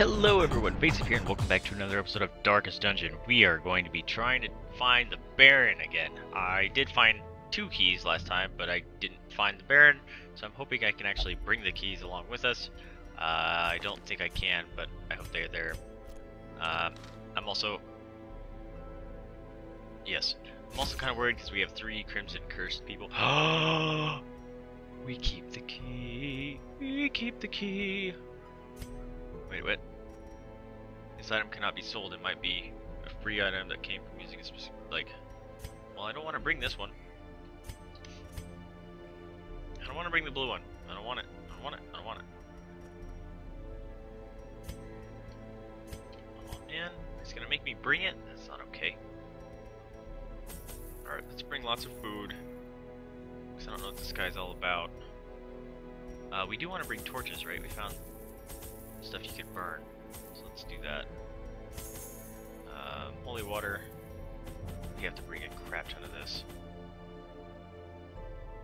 Hello everyone, Vaesive here and welcome back to another episode of Darkest Dungeon. We are going to be trying to find the Baron again. I did find two keys last time, but I didn't find the Baron, so I'm hoping I can actually bring the keys along with us. Uh, I don't think I can, but I hope they're there. Um, I'm also... Yes. I'm also kind of worried because we have three Crimson Cursed people. we keep the key. We keep the key. Wait, what? This item cannot be sold. It might be a free item that came from using a specific, like... Well, I don't want to bring this one. I don't want to bring the blue one. I don't want it. I don't want it. I don't want it. Oh man, he's gonna make me bring it? That's not okay. Alright, let's bring lots of food. Because I don't know what this guy's all about. Uh, we do want to bring torches, right? We found stuff you could burn. So let's do that. Um, holy water. We have to bring a crap ton of this.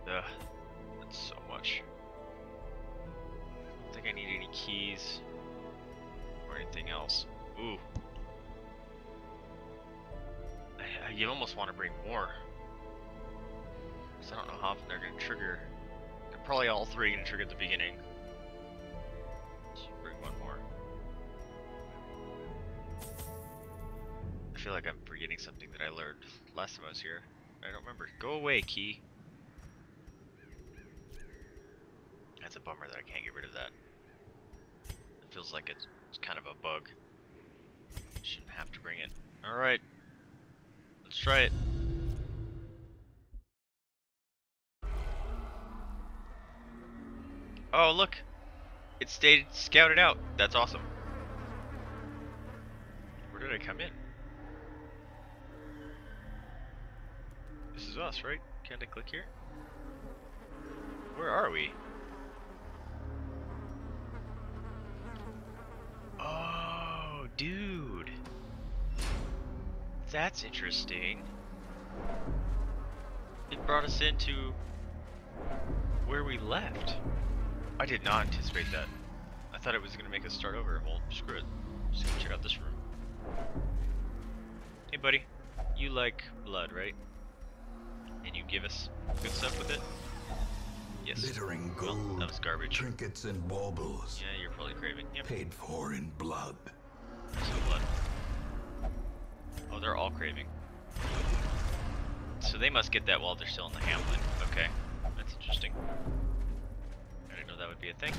Ugh, that's so much. I don't think I need any keys or anything else. Ooh. I, I, you almost want to bring more. Because I don't know how often they're going to trigger. They're probably all three going to trigger at the beginning. Feel like I'm forgetting something that I learned last time I was here. I don't remember. Go away, key. That's a bummer that I can't get rid of that. It feels like it's, it's kind of a bug. Shouldn't have to bring it. Alright. Let's try it. Oh, look! It stayed scouted out. That's awesome. Where did I come in? Us, right? Can't I click here? Where are we? Oh, dude. That's interesting. It brought us into where we left. I did not anticipate that. I thought it was going to make us start over. Well, screw it. Just gonna check out this room. Hey, buddy. You like blood, right? And you give us good stuff with it? Yes. Littering gold, well, that was garbage. trinkets and baubles. Yeah, you're probably craving. Yep. Paid for in blood. So blood. Oh, they're all craving. So they must get that while they're still in the hamlet. Okay, that's interesting. I didn't know that would be a thing.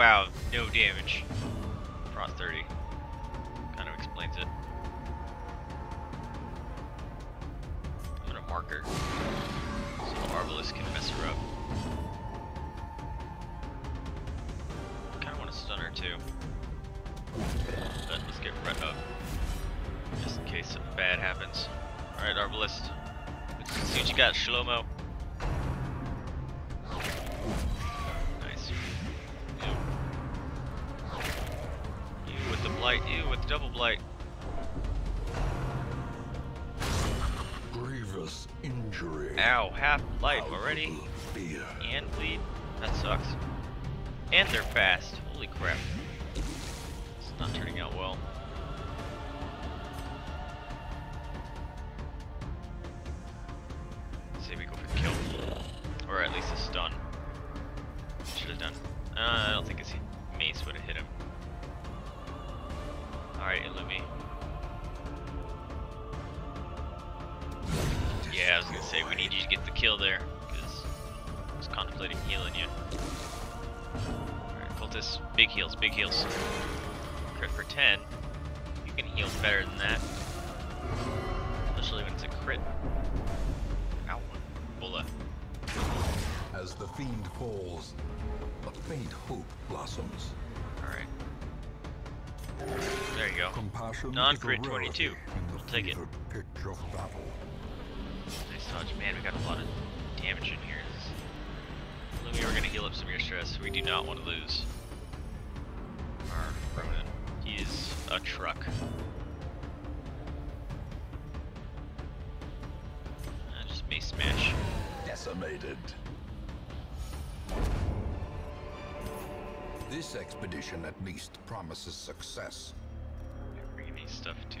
Wow, no damage. Frost 30. Kind of explains it. I'm gonna marker. So the Arbalest can mess her up. Kinda want to stun her too. But let's get red up. Just in case something bad happens. Alright, Arbalest. Let's see what you got, Shlomo. Blight, ew with double blight. Grievous injury. Ow, half life already. Fear. And bleed. That sucks. And they're fast. Holy crap. It's not turning out well. Say we go for the kill. Or at least a stun. Should have done. Uh, I don't think need you to get the kill there, because I was contemplating healing you. Alright, cultist, big heals, big heals. Crit for 10. You can heal better than that. Especially when it's a crit. Ow. Bulla. As the fiend falls, a faint hope blossoms. Alright. There you go. Non-crit 22. rarity in the We'll take it. Dodge. Man, we got a lot of damage in here. Lumi, we're gonna heal up some of your stress. We do not want to lose our Ronin. He is a truck. Uh, just mace smash. Decimated. This expedition at least promises success. They're bringing me stuff too.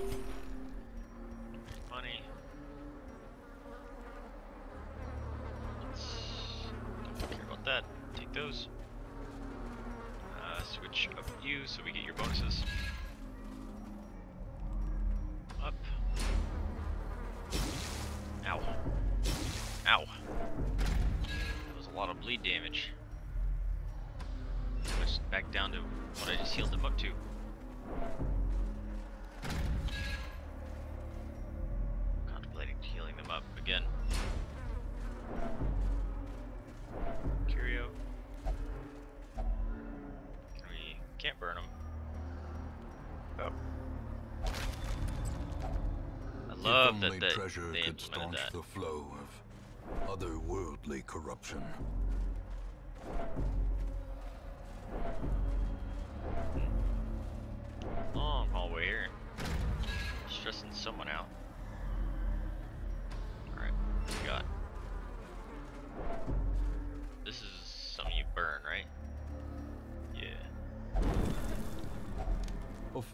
up again. Curio. We can't burn them. Oh. I love if that only treasure they could staunch that. the flow of otherworldly corruption. Hmm. Long hallway here. Stressing someone out.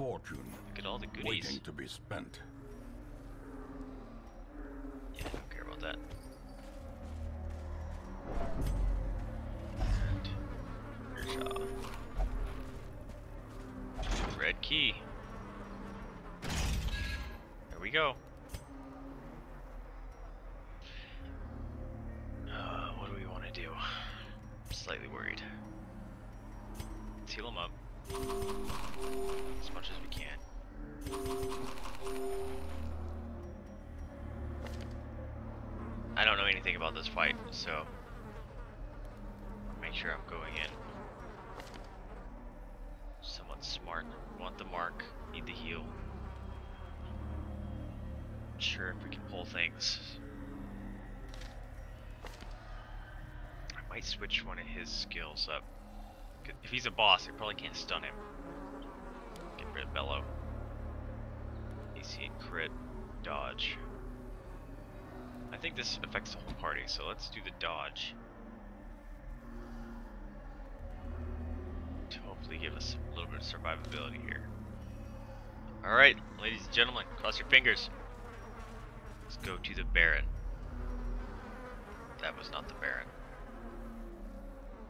Fortune Look at all the goodies. waiting to be spent. Yeah, I don't care about that. And. Red key. There we go. Uh, what do we want to do? I'm slightly worried. Let's heal him up. As much as we can. I don't know anything about this fight, so make sure I'm going in somewhat smart. Want the mark, need the heal. Sure if we can pull things. I might switch one of his skills up. If he's a boss, I probably can't stun him. Get rid of Bellow. AC crit, dodge. I think this affects the whole party, so let's do the dodge. To hopefully give us a little bit of survivability here. Alright, ladies and gentlemen, cross your fingers. Let's go to the Baron. That was not the Baron.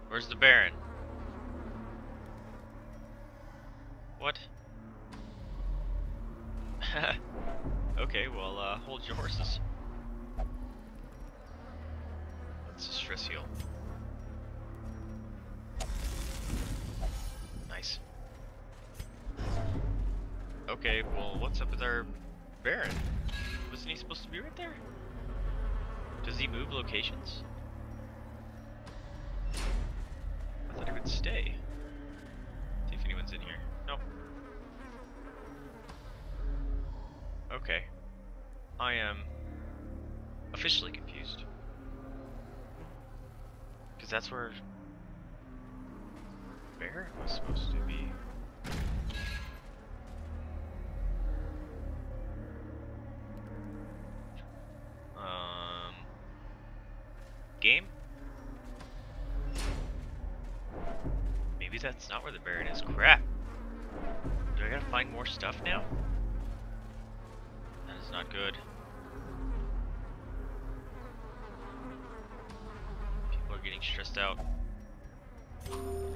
Where's the Baron? What? okay, well, uh, hold your horses. Let's stress heal. Nice. Okay, well, what's up with our Baron? Wasn't he supposed to be right there? Does he move locations? I thought he would stay. See if anyone's in here. Nope. Okay. I am officially confused. Because that's where Baron was supposed to be. Um, game? Maybe that's not where the Baron is. Crap. Do I gotta find more stuff now? Not good. People are getting stressed out.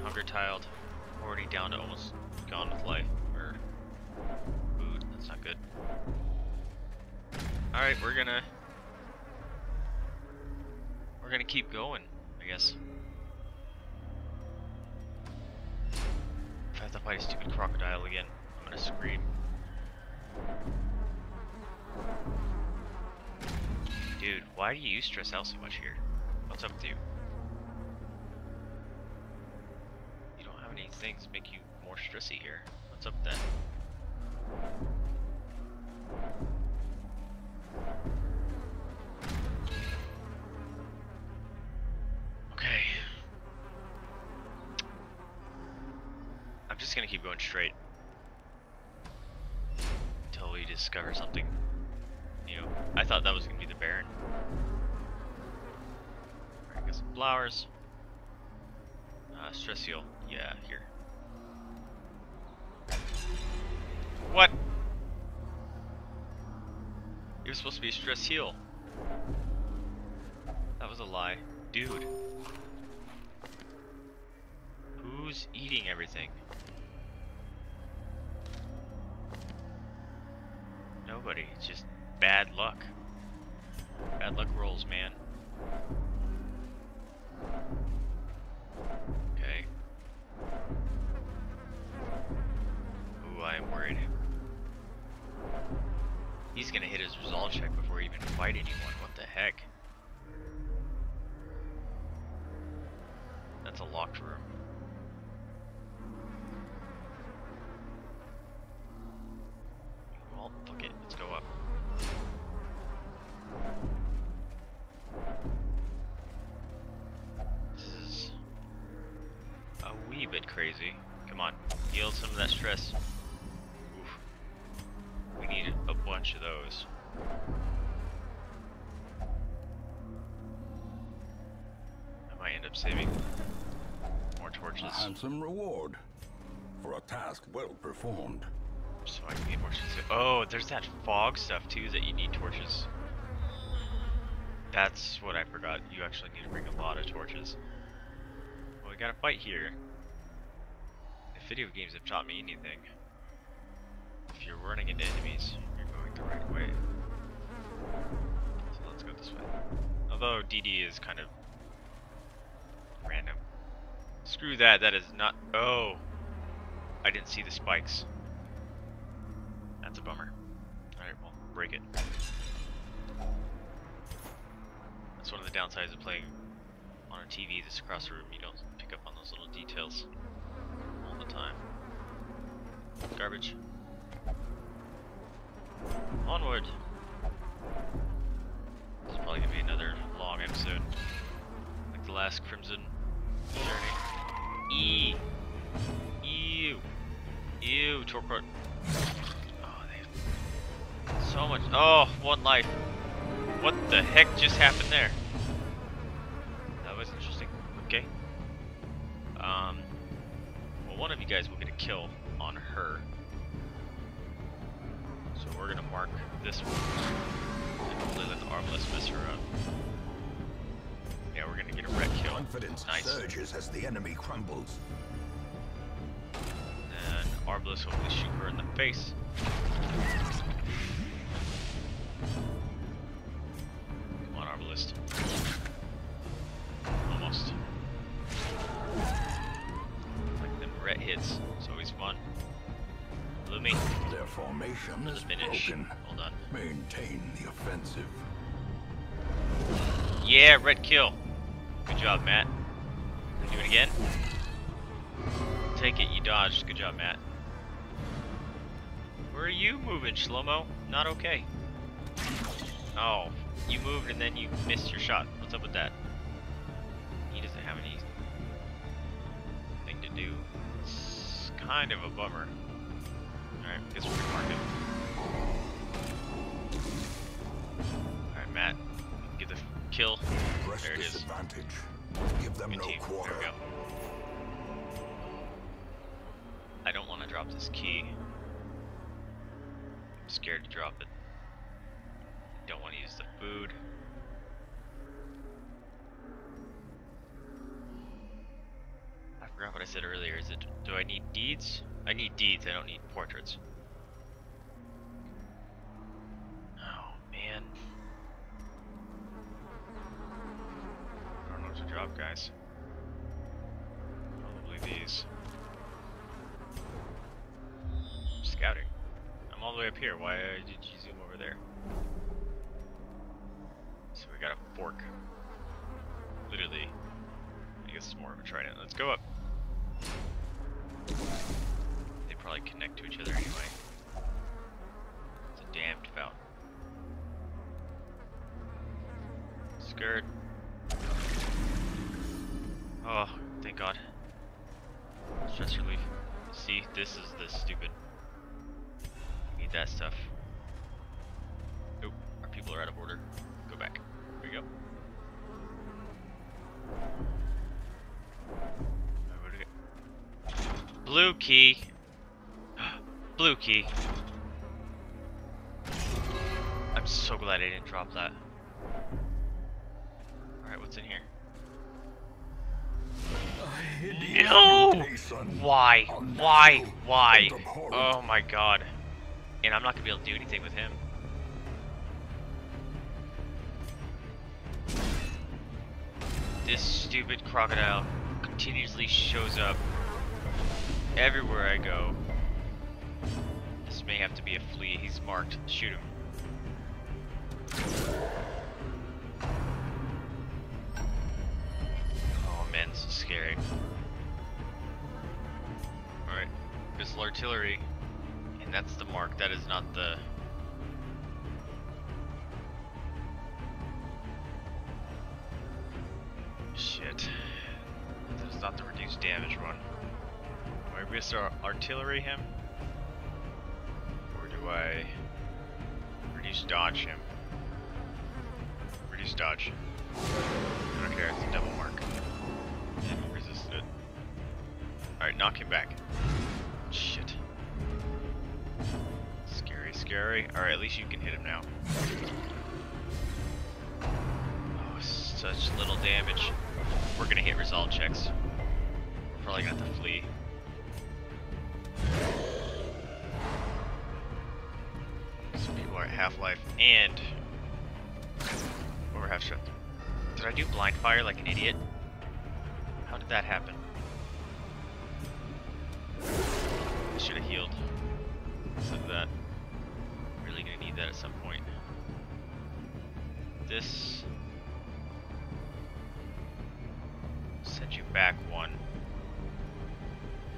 Hunger tiled. Already down to almost gone with life. Or food. That's not good. Alright, we're gonna we're gonna keep going, I guess. If I have to fight a stupid crocodile again, I'm gonna scream. Dude, why do you stress out so much here? What's up with you? You don't have any things make you more stressy here. What's up then? Okay. I'm just gonna keep going straight. Until we discover something I thought that was gonna be the Baron. Alright, got some flowers. Uh, stress heal. Yeah, here. What? It was supposed to be a stress heal. That was a lie. Dude. Who's eating everything? Nobody. It's just bad luck. Bad luck rolls, man. Okay. Ooh, I am worried. He's gonna hit his resolve check before he even fight anyone. What the heck? That's a locked room. Well, fuck it. Let's go saving more A torches handsome reward for a task well performed. so I can get more. Oh, there's that fog stuff too that you need torches. That's what I forgot. You actually need to bring a lot of torches. Well, we got a fight here. If video games have taught me anything, if you're running into enemies, you're going the right way. So let's go this way. Although DD is kind of random. Screw that, that is not. Oh! I didn't see the spikes. That's a bummer. Alright, well, break it. That's one of the downsides of playing on a TV that's across the room. You don't pick up on those little details all the time. Garbage. Onward! Crimson Journey. E. Ew. Ew, Torport. Oh, they so much. Oh, one life. What the heck just happened there? That was interesting. Okay. Um. Well, one of you guys will get a kill on her. So we're gonna mark this one. Nice. as the enemy crumbles. And Arbalest hopefully shoot her in the face. Come on, Arbalest. Almost. Like them ret hits. It's always fun. Lumi, Their formation is finish. broken. Hold on. Maintain the offensive. Yeah, red kill. Good job, Matt. Do it again. Take it, you dodged. Good job, Matt. Where are you moving, Shlomo? Not okay. Oh, you moved and then you missed your shot. What's up with that? He doesn't have any thing to do. It's kind of a bummer. Alright, guess we're gonna mark. Alright, Matt. Get the kill. There it is. Give them no quarter. There we go. I don't want to drop this key. I'm scared to drop it. Don't want to use the food. I forgot what I said earlier. Is it? Do I need deeds? I need deeds. I don't need portraits. Oh man. I don't know what to drop, guys. Probably these. Scouting. I'm all the way up here. Why did you zoom over there? So we got a fork. Literally. I guess it's more of a trident. Let's go up. They probably connect to each other anyway. The stupid. Need that stuff. Nope, our people are out of order. Go back. Here we go? Blue key. Blue key. I'm so glad I didn't drop that. Alright, what's in here? No! Why? Why? Why? Oh my god. And I'm not gonna be able to do anything with him. This stupid crocodile continuously shows up everywhere I go. This may have to be a flea. He's marked. Shoot him. Scary. Alright, missile artillery. And that's the mark, that is not the... Shit. That is not the reduced damage one. I miss our artillery him? Or do I reduce dodge him? Reduce dodge. I don't care, it's a double knock him back. Shit. Scary, scary. Alright, at least you can hit him now. Oh, such little damage. We're gonna hit resolve checks. Probably got to flee. Some people are at half life and over half strength. Did I do blind fire like an idiot? How did that happen? Should have healed. Of that. Really gonna need that at some point. This sends you back one.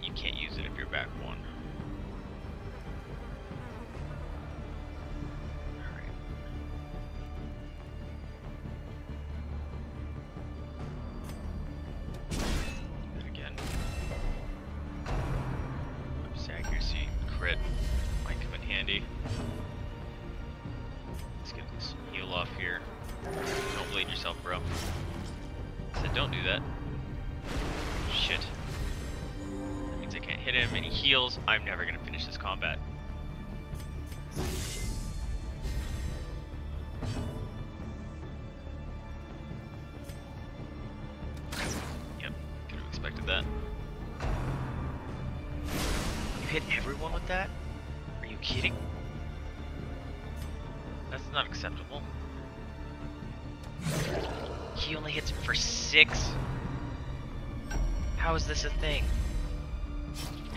You can't use it if you're back one. I'm never gonna finish this combat. Yep, could have expected that. You hit everyone with that? Are you kidding? That's not acceptable. He only hits him for six? How is this a thing?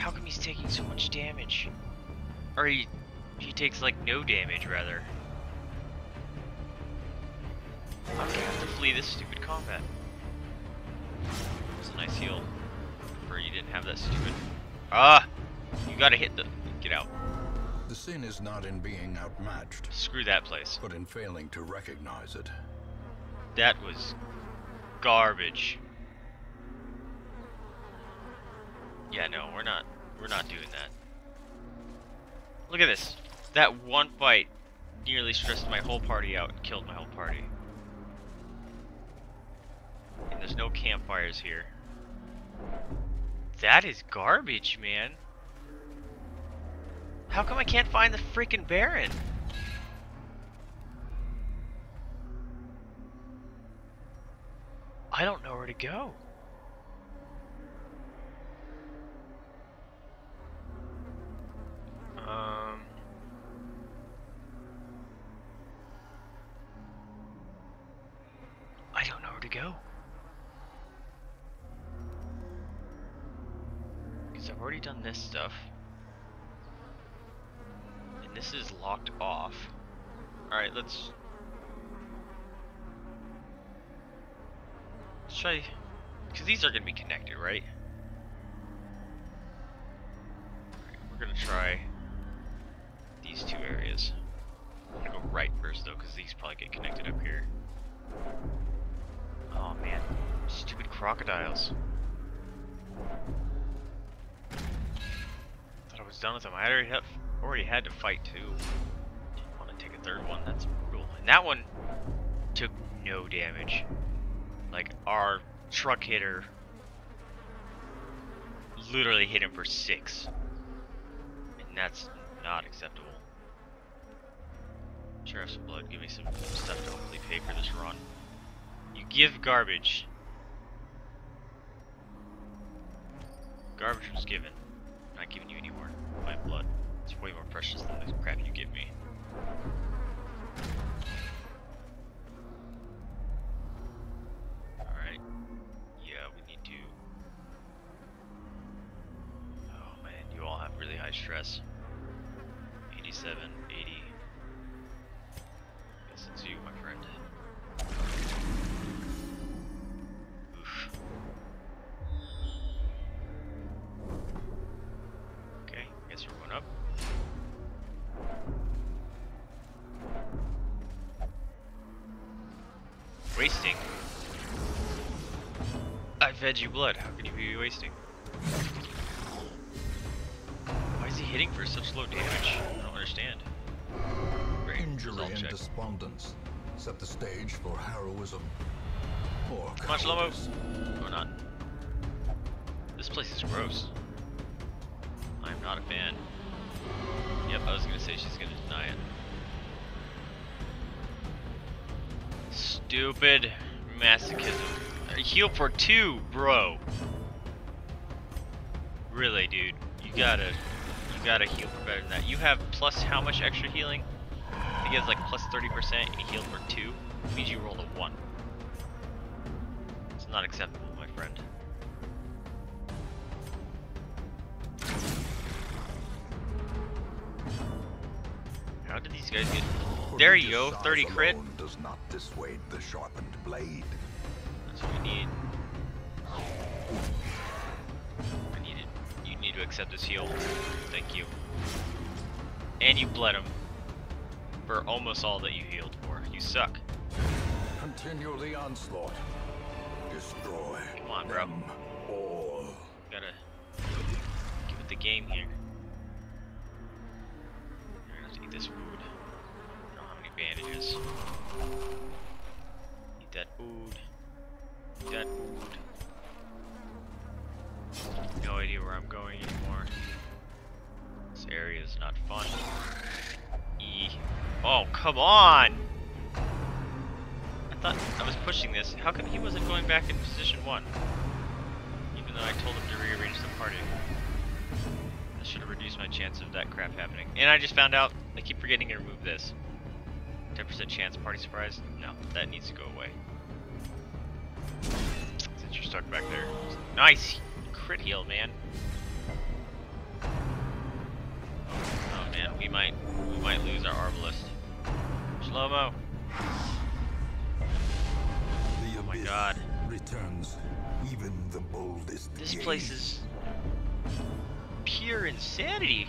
How come he's taking so much damage? Or he, he takes like no damage rather. I'm gonna have to flee this stupid combat. It's a nice heal. Prefer you didn't have that stupid. Ah! You gotta hit the. Get out. The sin is not in being outmatched, Screw that place. but in failing to recognize it. That was garbage. Yeah, no, we're not we're not doing that. Look at this. That one fight nearly stressed my whole party out and killed my whole party. And there's no campfires here. That is garbage, man. How come I can't find the freaking Baron? I don't know where to go. Um. I don't know where to go. Because I've already done this stuff. And this is locked off. Alright, let's... Let's try... Because these are going to be connected, right? We're going to try these two areas. I'm to go right first, though, because these probably get connected up here. Oh, man. Stupid crocodiles. Thought I was done with them. I already have already had to fight two. Didn't Want to take a third one? That's brutal. And that one took no damage. Like our truck hitter literally hit him for six, and that's not acceptable. Sheriff's blood, give me some stuff to hopefully pay for this run. You give garbage. Garbage was given. I'm Not giving you any more. My blood. It's way more precious than the crap you give me. Alright. Yeah, we need to... Oh man, you all have really high stress. 87, fed you blood. How can you be wasting? Why is he hitting for such low damage? I don't understand. Great. Injury and check. despondence set the stage for heroism. Or Come on, Shlomo. Or not. This place is gross. I'm not a fan. Yep, I was gonna say she's gonna deny it. Stupid masochism. Heal for two, bro. Really, dude. You gotta, you gotta heal for better than that. You have plus how much extra healing? I think he has like plus 30% and he healed for two. means you rolled a one. It's not acceptable, my friend. How did these guys get... There you go, 30 crit. Does not dissuade the sharpened blade. We need. I need it. You need to accept this heal. Thank you. And you bled him. For almost all that you healed for. You suck. Continue the onslaught. Destroy Come on, bro. all. Gotta give it the game here. I'm gonna have to eat this food. I don't have any bandages. Eat that food. Food. No idea where I'm going anymore. This area is not fun. E. Oh, come on! I thought I was pushing this. How come he wasn't going back in position one? Even though I told him to rearrange the party. That should have reduced my chance of that crap happening. And I just found out, I keep forgetting to remove this. 10% chance party surprise? No, that needs to go away. Since you're stuck back there. Nice! Crit heal, man. Oh man, we might we might lose our arbalest. Shlomo! The Oh my god. returns even the boldest. This gaze. place is pure insanity.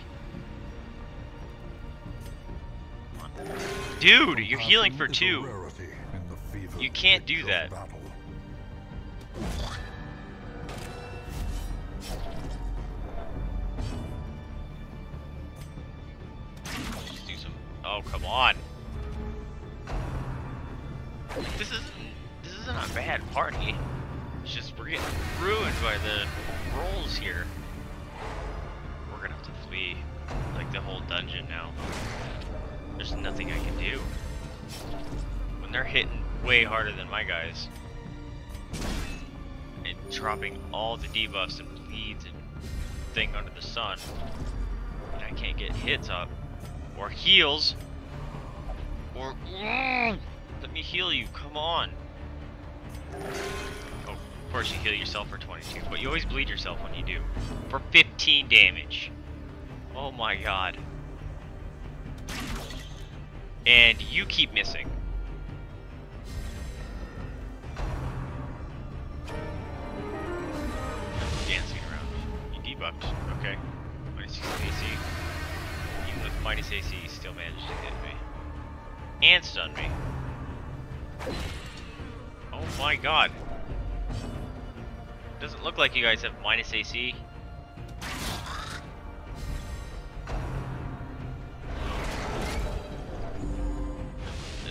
Dude, you're healing for Compassion is a two. rarity in the fever You can't do that. Dropping all the debuffs and bleeds and thing under the sun. And I can't get hits up. Or heals. Or Mm, let me heal you, come on. Oh, of course you heal yourself for 22, but you always bleed yourself when you do. For 15 damage. Oh my god. And you keep missing. AC, still managed to hit me. And stun me. Oh my god. Doesn't look like you guys have minus AC.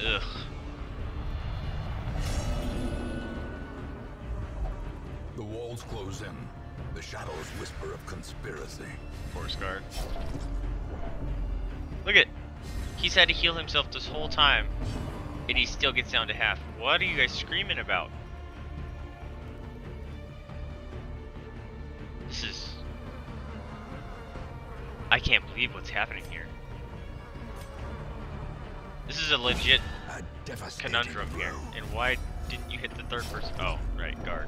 Ugh. The walls close in. The shadows whisper of conspiracy. Force guard. Look at He's had to heal himself this whole time. And he still gets down to half. What are you guys screaming about? This is... I can't believe what's happening here. This is a legit A conundrum here. And why didn't you hit the third person? Oh, right, guard.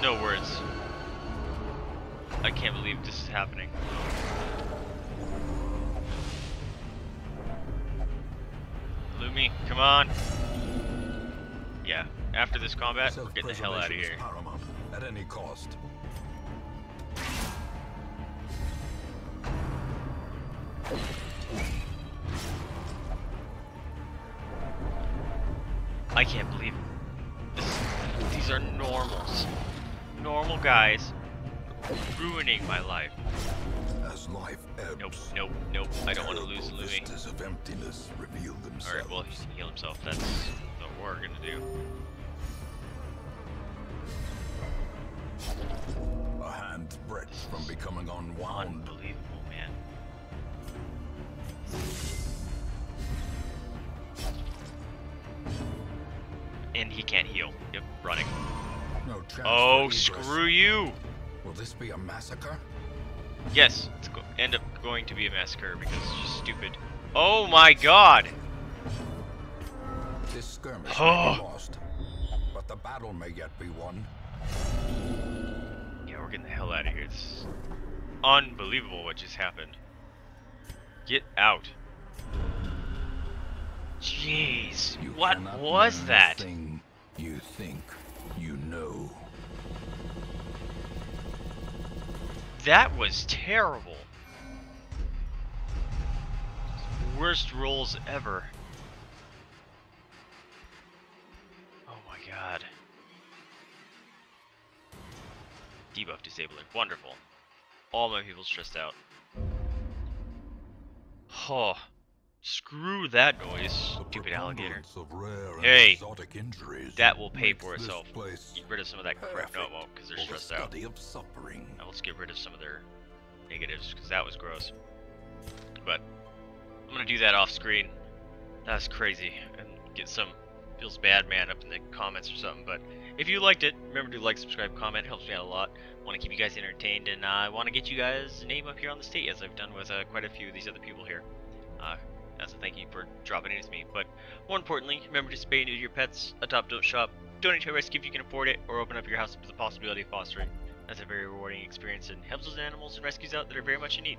There's no words. I can't believe this is happening. Lumi, come on. Yeah, after this combat, we're getting the hell out of here. Paramount at any cost. I can't believe this. These are normals. Normal guys ruining my life. As life ebbs, Nope, nope, nope. I don't want to lose Louis. of emptiness reveal themselves. Alright, well, he can heal himself. That's what we're gonna do. A hand's breadth from becoming unwound. Unbelievable, man. And he can't heal. Yep, running. No chance Oh, screw you! Will this be a massacre? Yes, it's go end up going to be a massacre because it's just stupid. Oh my god! This skirmish Oh. may be lost, but the battle may yet be won. Yeah, we're getting the hell out of here. It's unbelievable what just happened. Get out. Jeez, You what was that? Thing you think That was terrible. Worst rolls ever. Oh my god. Debuff disabling. Wonderful. All my people stressed out. Oh. Screw that noise, stupid alligator. Of rare and Hey, exotic injuries That will pay for itself. Get rid of some of that crap. No, it won't, because they're stressed out. of suffering. Now let's get rid of some of their negatives because that was gross. But I'm gonna do that off screen. That's crazy. And get some feels bad man up in the comments or something. But if you liked it, remember to like, subscribe, comment. Helps me out a lot. I Want to keep you guys entertained, and uh, I want to get you guys' name up here on the state as I've done with uh, quite a few of these other people here. Uh, as a thank you for dropping in with me. But more importantly, remember to spay and neuter your pets. Adopt, don't shop. Donate to a rescue if you can afford it, or open up your house to the possibility of fostering. That's a very rewarding experience and helps those animals and rescues out that are very much in need.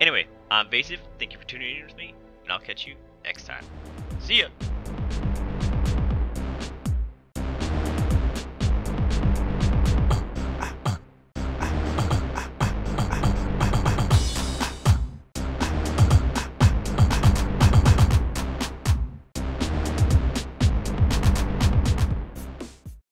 Anyway, I'm Vaesive. Thank you for tuning in with me, and I'll catch you next time. See ya!